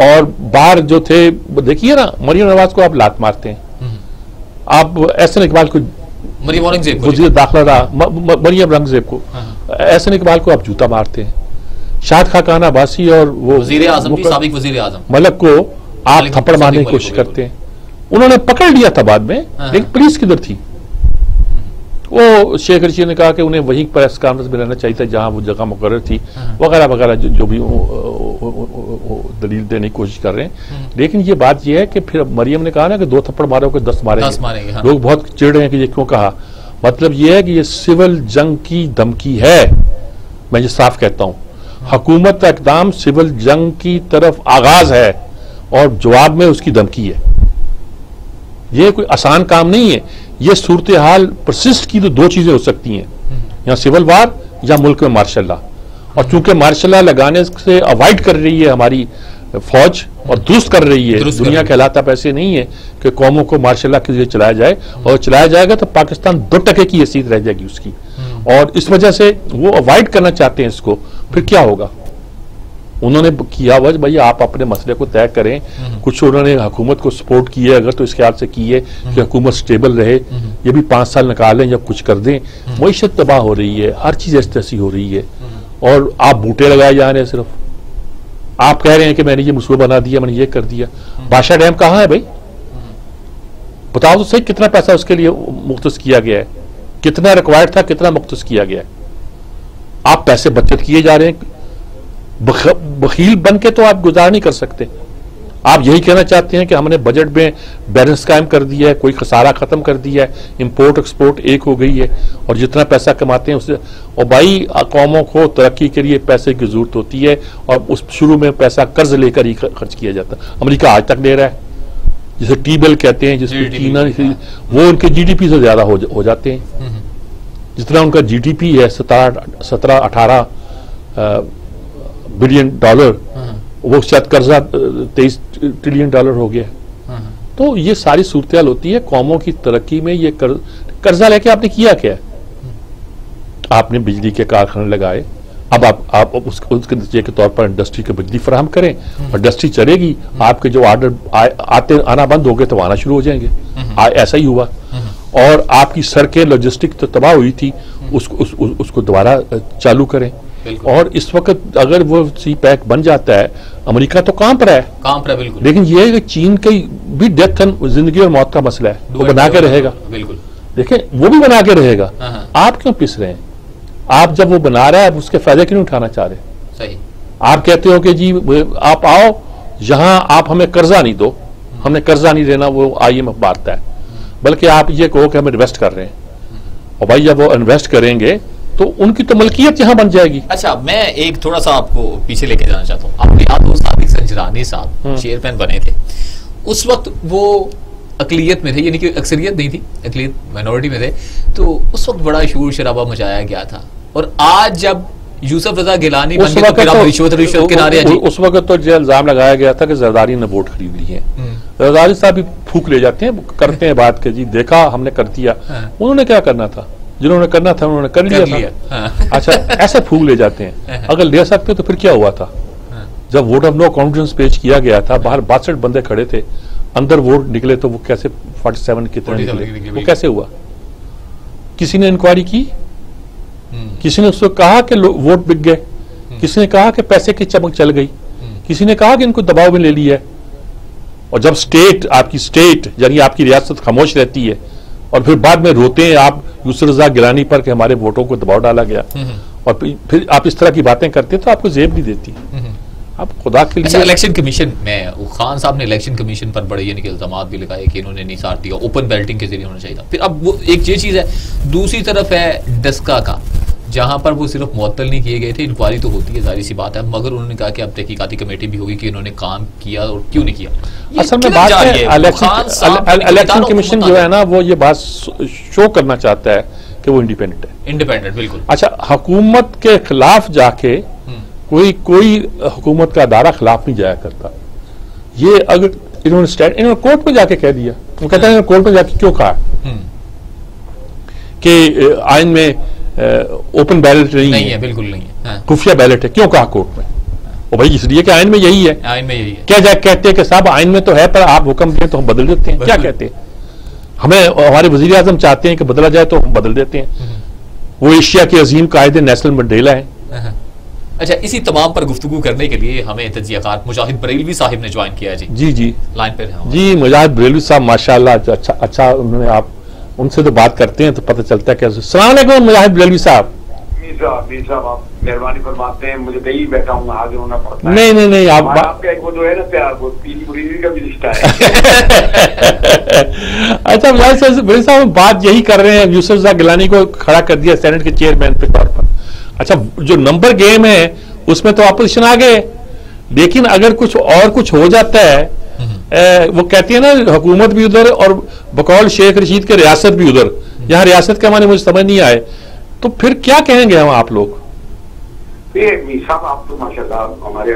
और बाहर जो थे देखिए ना मरियम नवाज़ को आप लात मारते हैं। हम्म। आप एहसन इकबाल को मरियम औरंगज़ेब को वज़ीर दाखिला रहा मरियम औरंगज़ेब को। ऐसे एहसन इकबाल को आप जूता मारते हैं। शाद खान बासी और वो वज़ीर आज़म सबक वज़ीर आज़म। मलक को आप थप्पड़ मारने की कोशिश करते हैं। उन्होंने पकड़ लिया था बाद में एक लेकिन पुलिस किधर थी? वो शेख रशीद ने कहा कि उन्हें वही प्रेस कॉन्फ्रेंस में रहना चाहिए था जहाँ वो जगह मुकर थी हाँ। वगैरह वगैरह जो, जो भी वो, वो, वो, वो, वो दलील देने की कोशिश कर रहे हैं। लेकिन ये बात ये है कि फिर मरियम ने कहा ना कि दो थप्पड़ मारे दस मारेंगे। दस मारेंगे, हाँ। लोग बहुत चिड़ रहे हैं कि ये क्यों कहा। मतलब ये है कि ये सिविल जंग की धमकी है। मैं ये साफ़ कहता हूँ। हुकूमत का इकदाम सिविल जंग की तरफ़ आगाज़ है और जवाब में उसकी धमकी है। ये कोई आसान काम नहीं है। ये सूरत हाल प्रसिस्ट की तो दो चीज़ें हो सकती हैं। या सिविल वार या मुल्क में मार्शल लॉ और चूँकि मार्शल लॉ लगाने से अवॉइड कर रही है हमारी फौज और दुरुस्त कर रही है दुनिया के हालात ऐसे नहीं है कि कौमों को मार्शल लॉ के ज़रिए चलाया जाए और चलाया जाएगा तो पाकिस्तान दो टके की हैसियत रह जाएगी उसकी। और इस वजह से वो अवॉइड करना चाहते हैं इसको फिर क्या होगा? उन्होंने किया हुआ भाई आप अपने मसले को तय करें। कुछ उन्होंने हुकूमत को सपोर्ट की है अगर तो इस ख्याल से की है कि हुकूमत स्टेबल रहे ये भी पाँच साल निकालें या कुछ कर दें। मीशत तबाह हो रही है हर चीज़ ऐसी तैसी हो रही है। और आप बूटे लगाए जा रहे हैं सिर्फ़। आप कह रहे हैं कि मैंने ये मनसूबा बना दिया मैंने ये कर दिया। बादशाह डैम कहाँ है भाई? बताओ तो सही कितना पैसा उसके लिए मुख्त किया गया है? कितना रिक्वायर्ड था कितना मुख्त किया गया है? आप पैसे बचत किए जा रहे हैं बख, बखील बन के तो आप गुजार नहीं कर सकते। आप यही कहना चाहते हैं कि हमने बजट में बैलेंस कायम कर दिया है कोई खसारा खत्म कर दिया है इंपोर्ट एक्सपोर्ट एक हो गई है और जितना पैसा कमाते हैं उससे और भाई कौमों को तरक्की के लिए पैसे की ज़रूरत होती है और उस शुरू में पैसा कर्ज लेकर ही खर्च किया जाता है। अमरीका आज तक ले रहा है। जिसे टी बिल कहते हैं जिसको चीना वो उनके जीडीपी से ज़्यादा हो, हो जाते हैं। हम्म। जितना उनका जीडीपी है सत्रह सत्रह अठारह बिलियन डॉलर हम्म, वो शायद कर्जा तेईस ट्रिलियन डॉलर हो गया। तो ये सारी सूरत होती है कौमों की तरक्की में ये कर, कर्जा लेके आपने किया क्या? आपने बिजली के कारखाने लगाए अब आप आप उस, उसके नतीजे के तौर पर इंडस्ट्री को बिजली फराहम करें और इंडस्ट्री चलेगी आपके जो ऑर्डर आते आना बंद हो गए तो आना शुरू हो जाएँगे। आ, ऐसा ही हुआ। और आपकी सड़कें लॉजिस्टिक तो तबाह हुई थी उसको उस, उस, उसको दोबारा चालू करें। और इस वक्त अगर वो सी पैक बन जाता है अमेरिका तो काम पर है। काम पर है बिल्कुल। लेकिन ये है कि चीन की भी डेथ ज़िंदगी और मौत का मसला है। वो बना के रहेगा। बिल्कुल। देखें वो भी बना के रहेगा। हाँ, हाँ। आप क्यों पिस रहे हैं? आप जब वो बना रहा है उसके फ़ायदे क्यों उठाना चाह रहे सही। आप कहते हो कि जी आप आओ यहाँ आप हमें कर्जा नहीं दो। हमने कर्जा नहीं देना वो आई एम बांटता है। बल्कि आप ये कहो कि हम इन्वेस्ट कर रहे हैं। और भाई जब वो इन्वेस्ट करेंगे तो उनकी तो मलकियत यहाँ बन जाएगी। अच्छा मैं एक थोड़ा सा आपको पीछे लेके जाना चाहता हूँ। आपने याद हो सादिक संजरानी साहब चेयरमैन हम्म। बने थे। उस वक्त वो अकलियत में थे यानी कि अक्सरियत नहीं थी अकलियत माइनॉरिटी में थे। तो उस वक्त बड़ा शोर शराबा मचाया गया था। और आज जब यूसुफ रजा गिलानी उस वक्त तो, रिश्वत रिश्वत के नारे उस वक्त तो जो इल्ज़ाम लगाया गया था कि जरदारी ने वोट खरीद ली है। हम्म। जरदारी साहब भी फूक ले जाते हैं करते हैं बात के जी देखा हमने कर दिया। हाँ। उन्होंने क्या करना था? जिन्होंने करना था उन्होंने कर, कर लिया, था हाँ। अच्छा ऐसे फूक ले जाते हैं। हाँ। अगर ले सकते तो फिर क्या हुआ था? जब वोट ऑफ़ नो कॉन्फिडेंस पेश किया गया था बाहर बासठ बंदे खड़े थे अंदर वोट निकले तो वो कैसे 47 कितने निकले? वो कैसे हुआ? किसी ने इंक्वायरी की? हम्म। किसी ने उसको कहा कि वोट बिक गए? हम्म। किसी ने कहा कि पैसे की चमक चल गई? हम्म। किसी ने कहा कि इनको दबाव में ले लिया है? और जब स्टेट आपकी स्टेट यानी आपकी रियासत खामोश रहती है और फिर बाद में रोते हैं आप यूसर रजा गिलानी पर कि हमारे वोटों को दबाव डाला गया। और फिर आप इस तरह की बातें करते हैं तो आपको जेब नहीं देती। आप खुदा के अच्छा, लिए इलेक्शन कमीशन में खान साहब ने इलेक्शन कमीशन पर बड़े यानी कि इल्ज़ाम भी लगाए कि इन्होंने निसार दिया। ओपन बेल्टिंग के ज़रिए होना चाहिए था। फिर अब वो एक ये चीज़ है दूसरी तरफ़ है डस्का का। जहाँ पर वो सिर्फ़ मुअत्तल नहीं किए गए थे इंक्वायरी तो होती है जारी सी बात है। मगर उन्होंने कहा कि अब तहकीकती कमेटी भी होगी कि इन्होंने काम किया और क्यों नहीं किया। असल में बात है इलेक्शन कमीशन जो है ना वो ये बात शो करना चाहता है कि वो इंडिपेंडेंट है। इंडिपेंडेंट बिल्कुल। अच्छा हुकूमत के खिलाफ जाके कोई कोई हुकूमत का अदारा खिलाफ नहीं जाया करता। ये अगर इन्होंने स्टैंड इन्होंने कोर्ट में जाके कह दिया। वो कहते हैं कोर्ट में जाके क्यों कहा? हम्म। कि आइन में ओपन बैलेट नहीं, नहीं है, है बिल्कुल नहीं है। हाँ। खुफिया बैलेट है। क्यों कहा कोर्ट में? और भाई इसलिए कि आइन में यही है। आइन में यही है। क्या जाए कहते हैं कि साहब आइन में तो है पर आप हुक्म दें तो हम बदल देते हैं। क्या कहते हैं? हमें हमारे वज़ीर आज़म चाहते हैं कि बदला जाए तो हम बदल देते हैं। हम्म। वो एशिया के अजीम कायदे नेशनल मंडेला है। हाँ। अच्छा इसी तमाम पर गुफ्तु करने के लिए हमें तजियाकार मुजाहिद बरेलवी साहिब ने ज्वाइन किया जी। जी जी। लाइन पर जी मुजाहिद बरेलवी साहब माशाल्लाह अच्छा अच्छा उन्होंने आप उनसे तो बात करते हैं तो पता चलता है कैसे सलाम मुजाहिद बरेलवी साहब। मेहरबानी फरमाते हैं मुझे कहीं बैठा हूँ हाजिर होना पड़ता है। नहीं नहीं नहीं आप आपका एक वो जो है ना प्यार वो पीली मुरीदी का भी रिश्ता है। अच्छा भाई साहब बात यही कर रहे हैं यूसुफ गिलानी को खड़ा कर दिया सेनेट के चेयरमैन के तौर पर। अच्छा जो नंबर गेम है उसमें तो अपोजिशन आ गए। लेकिन अगर कुछ और कुछ हो जाता है वो कहती है ना, हुकूमत भी उधर और बकौल शेख रशीद के रियासत भी उधर। यहाँ रियासत के माने मुझे समझ नहीं आए। तो फिर क्या कहेंगे हम आप लोग? साहब, आप तो माशाल्लाह हमारे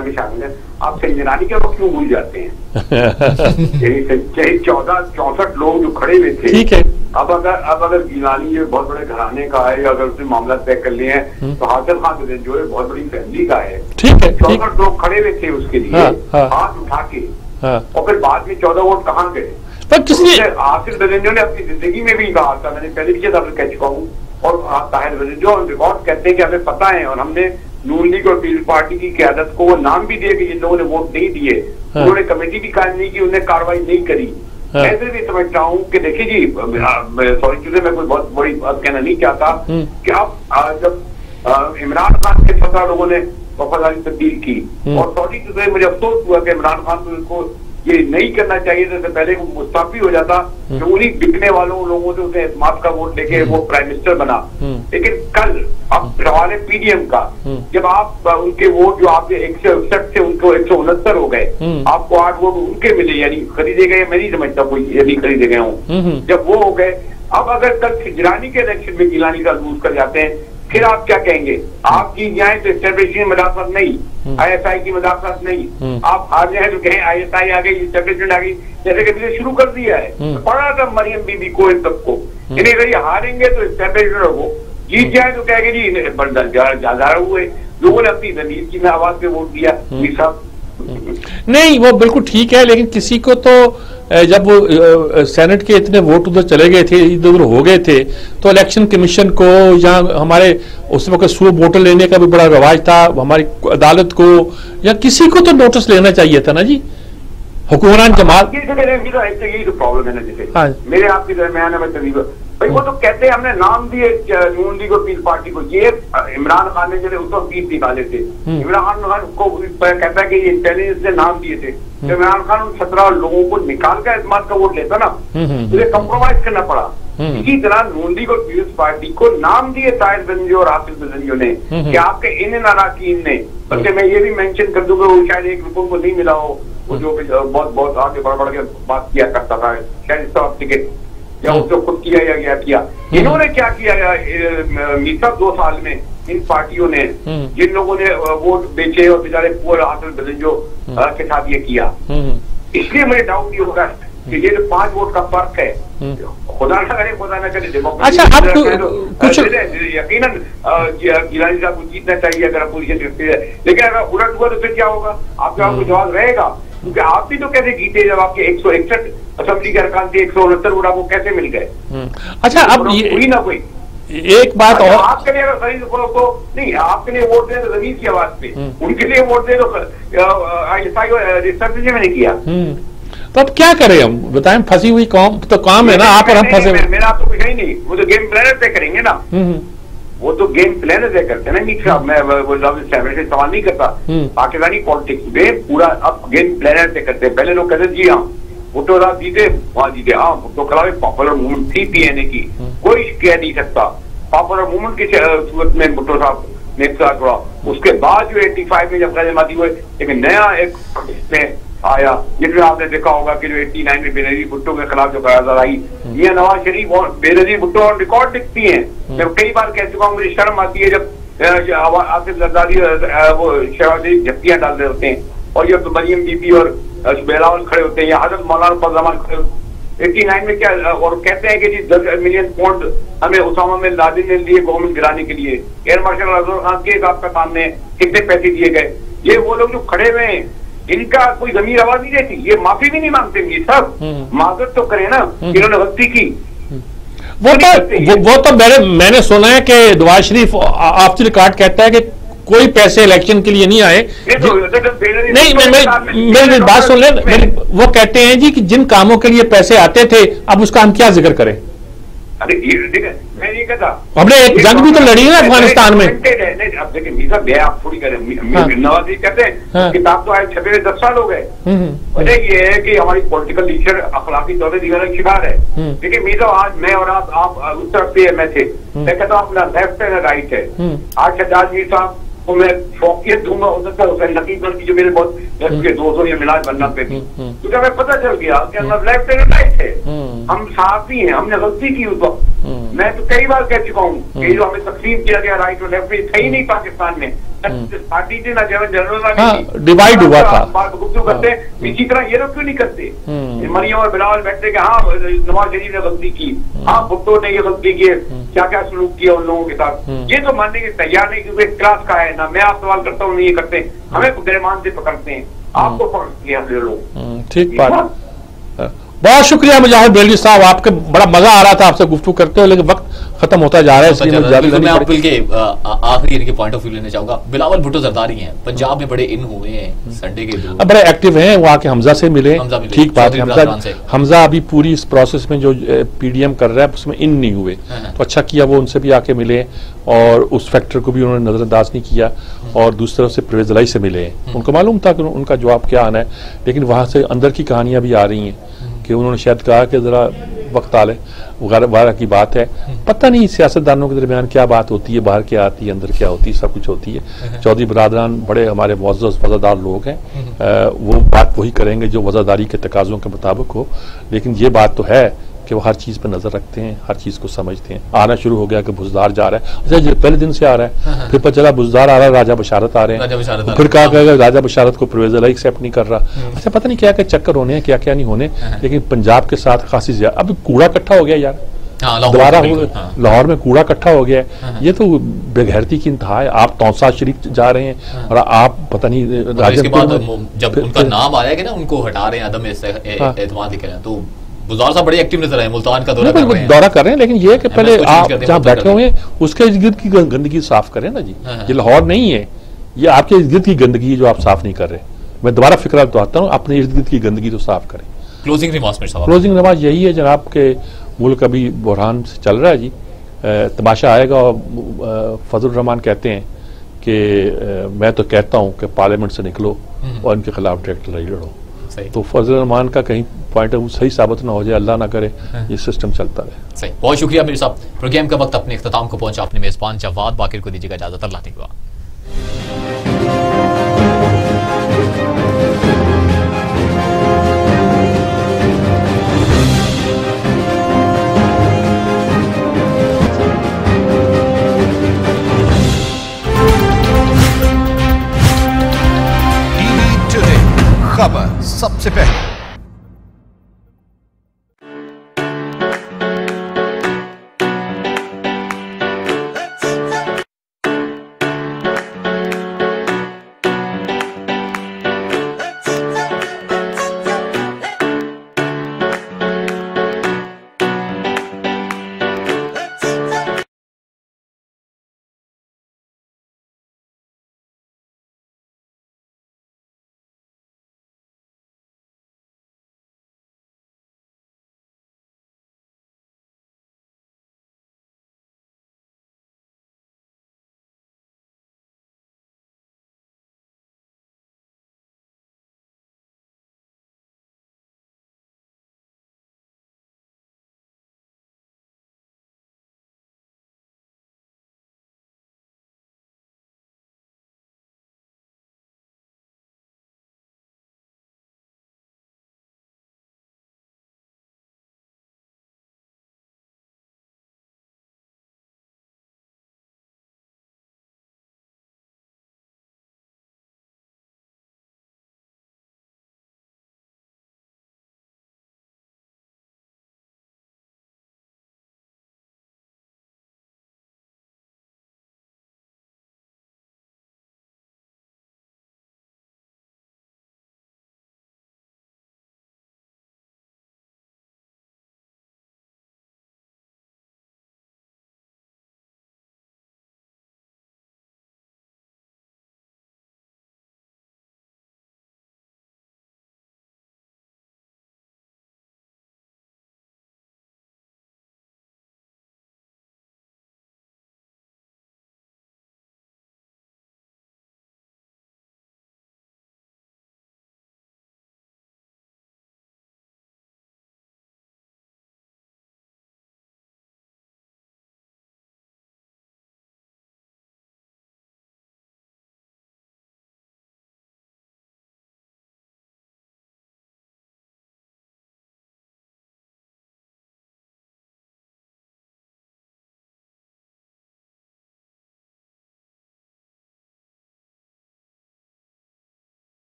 में शामिल है। आप संजनानी के क्यों भूल जाते हैं? चौदह चौसठ लोग जो खड़े हुए थे ठीक है। अब अगर अब अगर गिलानी ये बहुत बड़े घराने का है अगर उसने मामला तय कर लिए हैं हम्म। तो हासिल खान जो है बहुत बड़ी फैमिली का है। ठीक है चौसठ लोग खड़े हुए थे उसके लिए हाँ, हाँ, हाथ उठा के हाँ, और फिर बाद में चौदह वोट कहाँ गए? पर आसिफ दरिंजो ने अपनी ज़िंदगी में भी कहा था मैंने पहले भी कह चुका हूँ और ताहिर जो रिकॉर्ड कहते हैं कि हमें पता है और हमने नून लीग और पीपल्स पार्टी की क्यादत को वो नाम भी दिए कि जिन लोगों ने वोट नहीं दिए हाँ। उन्होंने कमेटी भी कायम नहीं की उन्हें कार्रवाई नहीं करी ऐसे मैं तो भी समझता हूँ कि देखिए जी सॉरी चूजे मैं कोई बहुत बड़ी बात कहना नहीं चाहता हम्म। कि आप जब इमरान खान के सत्रह लोगों ने वफादारी तब्दील की हम्म। और सॉरी चूजे मुझे अफसोस हुआ कि इमरान खान को ये नहीं करना चाहिए था तो पहले वो मुस्ताफी हो जाता हम्म। तो उन्हीं बिकने वालों लोगों से उसे एतमाद का वोट लेके वो प्राइम मिनिस्टर बना हम्म। लेकिन कल अब सवाल है पीडीएम का हम्म। जब आप उनके वोट जो आपके एक सौ इकसठ से उनको एक सौ उनहत्तर हो गए हम्म। आपको आठ वोट उनके मिले यानी खरीदे गए मैं नहीं समझता कोई ये नहीं खरीदे गए हूँ हम्म। जब वो हो गए अब अगर कल खिजरानी के इलेक्शन में गिलानी का लूज कर जाते हैं फिर आप क्या कहेंगे? आप जीत जाए तो स्टेब्लिश की मदाफत नहीं आईएसआई की मदाफत नहीं। हम्म। आप हार जाए तो कहें आईएसआई आ गई स्टेब्लिशमेंट आ गई। जैसे कि शुरू कर दिया है। हम्म। पढ़ा था मरियम बीबी को इन सबको। यानी अगर हारेंगे तो स्टेब्लिशमेंट हो जीत जाए तो कहेंगे जी इन्हें बंदा जा- जा हुए। लोगों ने अपनी ज़मीन की आवाज़ पे वोट दिया नहीं वो बिल्कुल ठीक है लेकिन किसी को तो जब वो सेनेट के इतने वोट उधर चले गए थे इधर उधर हो गए थे तो इलेक्शन कमीशन को या हमारे उस वक्त सू वोटर लेने का भी बड़ा रिवाज था हमारी अदालत को या किसी को तो नोटिस लेना चाहिए था ना जी हुक्मरान जमात तो तो तो तो तो तो तो है। मेरे आपके दरमियान है भाई वो तो कहते हैं हमने नाम दिए नून लीग और पीस पार्टी को। ये इमरान खान ने जो उस वक्त निकाले थे। हम्म। इमरान खान को कहता है कि ये इंटेलिजेंस ने नाम दिए थे। तो इमरान खान उन सत्रह लोगों को निकाल कर एतमाद का वोट लेता ना हम्म, हम्म, तो कंप्रोमाइज करना पड़ा। हम्म। इसी तरह नून लीग और पीपल्स पार्टी को नाम दिए ताहिर बंजो और आसिफ बंजो ने हम्म। कि आपके इन अराकीन ने। बल्कि मैं ये भी मेंशन कर दूँगा वो शायद एक रुपये को नहीं मिला हो। वो जो बहुत बहुत आगे बढ़ बढ़ के बात किया करता था शायद इसका टिकट या उसको खुद किया या क्या किया। इन्होंने क्या किया मीसा दो साल में इन पार्टियों ने हम्म। जिन लोगों ने वोट बेचे और बेचारे पूरा हासिल बदंजो के साथ ये किया। हम्म, इसलिए मुझे डाउट ये होगा कि ये जो पाँच वोट का फ़र्क है हम्म। खुदा ना करे खुदा ना करे डेमोक्रेसी अच्छा, कुछ- तो, यकीनन अ, gi- गिलानी साहब को जीतना चाहिए अगर अपोजिशन करती है। लेकिन अगर उलट हुआ तो फिर क्या होगा? आपके पास जवाब रहेगा? क्योंकि आप भी तो कैसे जीते जब आपके एक सौ इकसठ असेंबली के अरकान थे एक सौ उनहत्तर वोट आपको कैसे मिल गए? हम्म। अच्छा अब ये ना कोई। एक बात अच्छा, और आपके लिए अगर खरीद को तो नहीं आपके लिए वोट दे तो ज़मीन की आवाज़ पे। हम्म। उनके लिए वोट दे तो रिसर्च में नहीं किया। हम्म, तो अब क्या करें हम? बताएँ फंसी हुई कौम तो काम है ना आप और हम फंसे हुए। मेरा तो कुछ है ही नहीं। वो तो गेम प्लानर पे करेंगे ना। वो तो गेम प्लानर तय करते हैं ना साहब मैं वो- वो लव इस्टेब्लिश से सवाल नहीं करता। हम्म। पाकिस्तानी पॉलिटिक्स में पूरा अब गेम प्लानर तय करते हैं। पहले लोग कहते जी हाँ भुट्टो साहब जीते वहाँ जीते हाँ भुट्टो खिलाफ पॉपुलर मूवमेंट थी पीएनए की। कोई कह नहीं सकता। पॉपुलर मूवमेंट की सूरत में भुट्टो साहब ने उसके बाद जो 85 में जब गैरमाती हुए एक नया एक आया। जिसमें आपने देखा होगा कि जो 89 में बेनजीर भुट्टो के खिलाफ जो करारदाद आई ये नवाज़ शरीफ और बेनजीर भुट्टो और रिकॉर्ड दिखती हैं। मैं कई बार कह चुका हूँ मुझे शर्म आती है जब आसिफ जरदारी वो शहबाजी झप्तियाँ डाल रहे होते हैं और ये मरियम बीबी और बेलावल खड़े होते हैं या हज़रत मौलाना फजलमान खड़े होते एट्टी नाइन में क्या और कहते हैं कि जी दस मिलियन पौंड हमें उसामा में लादिन ने लिए गवर्नमेंट गिराने के लिए। एयर मार्शल अजहर खान के आपका सामने कितने पैसे दिए गए? ये वो लोग जो खड़े हुए हैं इनका कोई जमीर आवाज़ नहीं देती। ये माफ़ी भी नहीं मांगते ये सब। हम्म। माजत तो करें ना कि इन्होंने गलती की। वो तो वो, वो तो मैंने मैंने सुना है कि Nawaz Sharif off the record कहता है कि कोई पैसे इलेक्शन के लिए नहीं आए। तो- तो- तो नहीं मेरी बात सुन ले वो कहते हैं जी कि जिन कामों के लिए पैसे आते थे अब उसका हम क्या ज़िक्र करें? अरे देखिए मैं ये कहता हमने एक जंग भी तो लड़ी है अफ़गानिस्तान में। Documented अब देखिए मीसा बे आप थोड़ी करें हाँ। नवाज़ कहते हाँ। हैं किताब तो आए छपे दस साल हो गए हम्म, हम्म, वजह ये है कि हमारी पॉलिटिकल लीडर अखलाकी पर का शिकार है हम्म। देखिए मीजा आज मैं और आप आप उस तरफ़ से मैं थे मैं कहता हूँ अपना लेफ़्ट है ना राइट है हम्म। आज शहजाद मीर साहब को मैं शौकियत दूँगा हो सकता है हुसैन नकीब की जो मेरे बहुत के दोस्तों या मिलाज बनना पे थी हम्म। क्योंकि हमें पता चल गया कि हम लेफ़्ट है ना राइट है हम्म। हम साथी हैं हमने गलती की उस वक्त। हम्म। मैं तो कई बार कह चुका हूँ कि जो हमें तकसीम किया गया राइट और लेफ़्ट में था ही नहीं पाकिस्तान में। पार्टी थी ना जनरल ना हाँ, हुआ था। बात गुफ्तु करते इसी तरह ये लोग क्यों नहीं करते? हम्म। मरियम और बिलावल बैठते कि हाँ नवाज़ शरीफ ने गलती की। हाँ भुट्टो ने ये गलती की क्या क्या सलूक किया उन लोगों के साथ? हम्म। ये तो मानने के तैयार नहीं क्योंकि क्लास का है ना। मैं आप सवाल करता हूँ नहीं ये करते हमें गृहमान से पकड़ते हैं। आपको पकड़ लिया हम लोग। हम्म, ठीक बात बहुत शुक्रिया मुजाहिद बेलवी साहब आपके बड़ा मज़ा आ रहा था आपसे गुफ्तु करते हुए लेकिन वक्त खत्म होता जा रहा है इसलिए मैं जाना आपके के आ, आ- आखिरी इनके पॉइंट ऑफ़ व्यू लेना चाहूँगा बिलावल भुट्टो जरदारी हैं पंजाब में बड़े इन हुए हैं संडे के अब बड़े एक्टिव हैं वो आके हमजा से मिले। ठीक बात है हमजा हमजा अभी पूरी इस प्रोसेस में जो पीडीएम कर रहा है उसमें इन नहीं हुए। हाँ। तो अच्छा किया वो उनसे भी आके मिले और उस फैक्टर को भी उन्होंने नजरअंदाज नहीं किया और दूसरी तरफ़ से परवेज लाई से मिले। हम्म। उनको मालूम था कि उनका जवाब क्या आना है लेकिन वहाँ से अंदर की कहानियाँ भी आ रही हैं। हम्म। कि उन्होंने शायद कहा कि जरा वक्त आ ले। वगैरह की बात है। हम्म। पता नहीं सियासतदानों के दरमियान क्या बात होती है बाहर क्या आती है अंदर क्या होती है सब कुछ होती है। चौधरी बरदरान बड़े हमारे मुआज़ वज़ादार लोग हैं। आ, वो बात वही करेंगे जो वज़ादारी के तकाजों के मुताबिक हो। लेकिन ये बात तो है कि वो हर चीज़ पर नज़र रखते हैं हर चीज़ को समझते हैं। आना शुरू हो गया कि बुजदार जा रहा है। अच्छा ये पहले दिन से आ रहा है। फिर पता चला बुजदार आ रहा है राजा बशारत आ रहे हैं। रहे फिर हैं, कहा हाँ। कि राजा बशारत को परवेज एक्सेप्ट नहीं कर रहा। अच्छा पता नहीं क्या क्या चक्कर होने हैं क्या क्या नहीं होने लेकिन पंजाब के साथ खासी ज़्यादा अब कूड़ा इकट्ठा हो गया यार। हाँ दोबारा हो- हाँ। लाहौर में कूड़ा इकट्ठा हो गया है। ये तो बेगैरती की इंतहा है। आप तौसा शरीफ जा रहे हैं और आप पता नहीं बाद में- जब उनका नाम आया कि ना उनको हटा रहे हैं हाँ। एतमाद तो बुजार साहब बड़े एक्टिव नज़र आए मुल्तान का दौरा कर रहे हैं। दौरा कर रहे हैं लेकिन ये है कि पहले आप जहाँ बैठे हुए हैं उसके इर्द गिर्द की गंदगी साफ़ करें ना जी। हाँ, हाँ। ये लाहौर नहीं है ये आपके इर्द गिर्द की गंदगी है जो आप साफ़ नहीं कर रहे। मैं दोबारा फ़िक्र दोहराता हूँ अपने इर्द गिर्द की गंदगी तो साफ़ करें। क्लोजिंग रिमार्क्स में क्लोजिंग नमाज़ यही है जनाब के मुल्क अभी बुरहान से चल रहा है जी। तमाशा आएगा और फजल रहमान कहते हैं कि मैं तो कहता हूँ कि पार्लियामेंट से निकलो और इनके खिलाफ डायरेक्ट लड़ाई लड़ो। सही। तो फजल रहमान का कहीं पॉइंट सही साबित ना हो जाए अल्लाह ना करे ये सिस्टम चलता रहे। सही। बहुत शुक्रिया मेरे साहब प्रोग्राम का वक्त अपने अख्ताम को पहुँचा अपने मेजबान जवाद बाकी को दीजिएगा इजाज़त। अल्लाह खबर सबसे पहले।